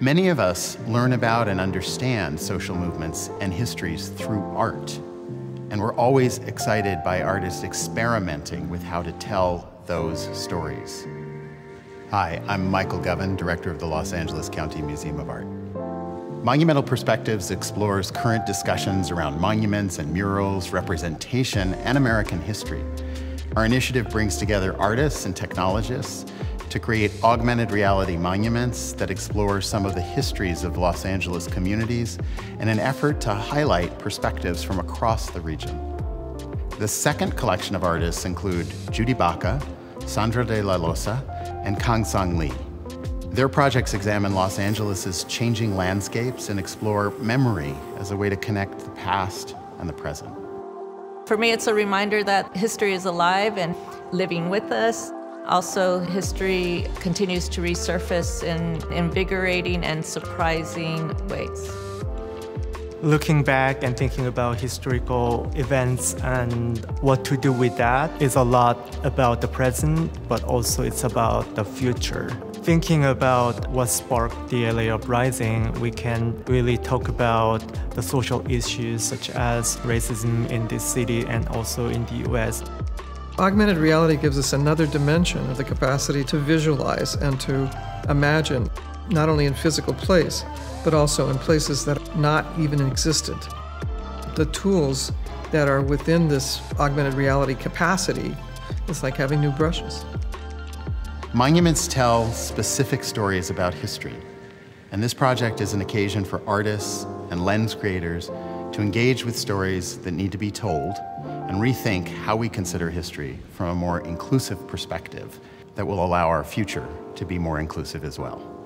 Many of us learn about and understand social movements and histories through art. And we're always excited by artists experimenting with how to tell those stories. Hi, I'm Michael Govan, Director of the Los Angeles County Museum of Art. Monumental Perspectives explores current discussions around monuments and murals, representation, and American history. Our initiative brings together artists and technologists to create augmented reality monuments that explore some of the histories of Los Angeles communities in an effort to highlight perspectives from across the region. The second collection of artists include Judy Baca, Sandra de la Loza, and Kang Seung Lee. Their projects examine Los Angeles' changing landscapes and explore memory as a way to connect the past and the present. For me, it's a reminder that history is alive and living with us. Also, history continues to resurface in invigorating and surprising ways. Looking back and thinking about historical events and what to do with that is a lot about the present, but also it's about the future. Thinking about what sparked the LA uprising, we can really talk about the social issues such as racism in this city and also in the US. Augmented reality gives us another dimension of the capacity to visualize and to imagine, not only in physical place, but also in places that are not even existed. The tools that are within this augmented reality capacity is like having new brushes. Monuments tell specific stories about history, and this project is an occasion for artists and lens creators to engage with stories that need to be told and rethink how we consider history from a more inclusive perspective that will allow our future to be more inclusive as well.